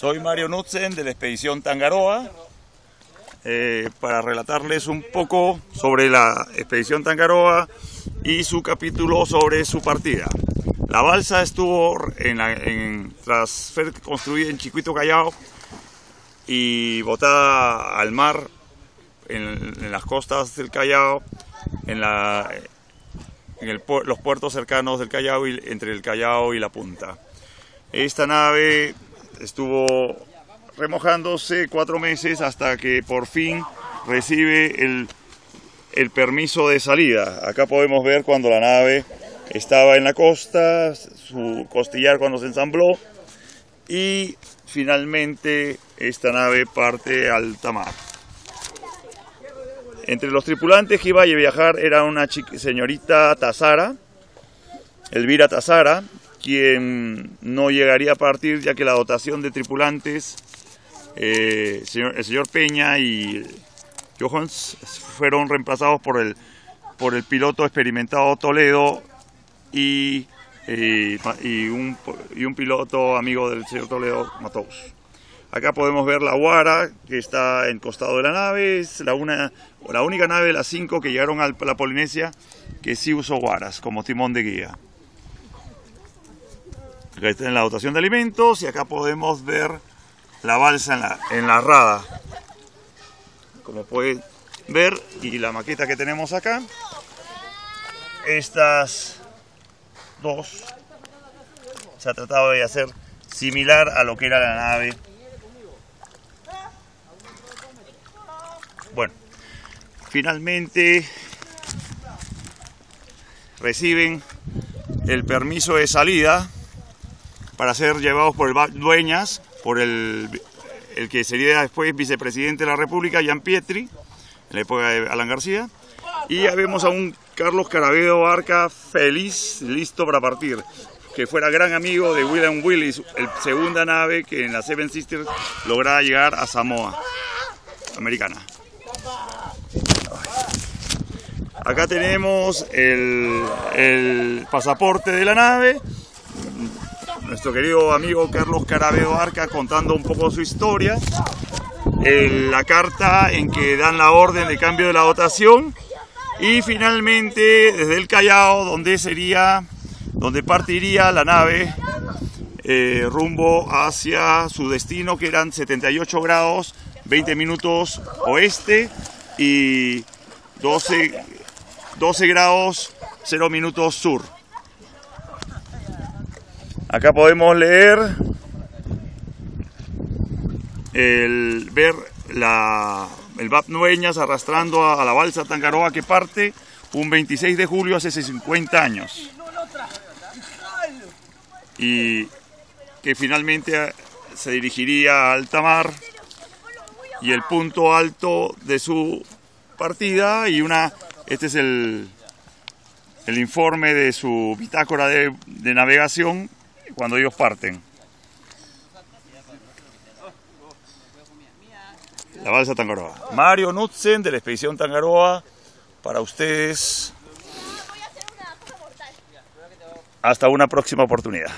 Soy Mario Nutzen de la expedición Tangaroa eh, para relatarles un poco sobre la expedición Tangaroa y su capítulo sobre su partida. La balsa estuvo en tras ser construida en Chiquito Callao y botada al mar en, las costas del Callao, en, la, en los puertos cercanos del Callao, y, entre el Callao y la punta. Esta nave estuvo remojándose cuatro meses hasta que por fin recibe el, el, permiso de salida. Acá podemos ver cuando la nave estaba en la costa, su costillar cuando se ensambló y finalmente esta nave parte al tamar. Entre los tripulantes que iba a viajar era una señorita Tazara, Elvira Tazara, quien no llegaría a partir ya que la dotación de tripulantes, eh, el señor Peña y Johans fueron reemplazados por el, por el piloto experimentado Toledo y, eh, y, un, y un piloto amigo del señor Toledo, Matos. Acá podemos ver la Guara, que está en costado de la nave, es la, una, la única nave de las cinco que llegaron a la Polinesia que sí usó Guaras como timón de guía. Acá está en la dotación de alimentos y acá podemos ver la balsa en la, en la rada. Como pueden ver, y la maqueta que tenemos acá, estas dos se ha tratado de hacer similar a lo que era la nave Bueno, finalmente reciben el permiso de salida para ser llevados por el Dueñas, por el, el que sería después vicepresidente de la República, Jan Pietri, en la época de Alan García. Y ya vemos a un Carlos Carabedo Barca feliz, listo para partir, que fuera gran amigo de William Willis, el segunda nave que en la Seven Sisters lograba llegar a Samoa americana. Acá tenemos el, pasaporte de la nave. Nuestro querido amigo Carlos Carabedo Arca contando un poco su historia. la carta en que dan la orden de cambio de la dotación. Y finalmente desde el Callao, donde sería, donde partiría la nave eh, rumbo hacia su destino, que eran 78 grados 20 minutos oeste y 12, 12 grados 0 minutos sur. Acá podemos leer, el, ver la, el VAP Nueñas arrastrando a, la balsa Tangaroa que parte un 26 de julio hace 50 años. Y que finalmente se dirigiría a alta mar y el punto alto de su partida y una, este es el, el informe de su bitácora de navegación cuando ellos parten. La balsa Tangaroa. Mario Nutzen de la expedición Tangaroa para ustedes. Hasta una próxima oportunidad.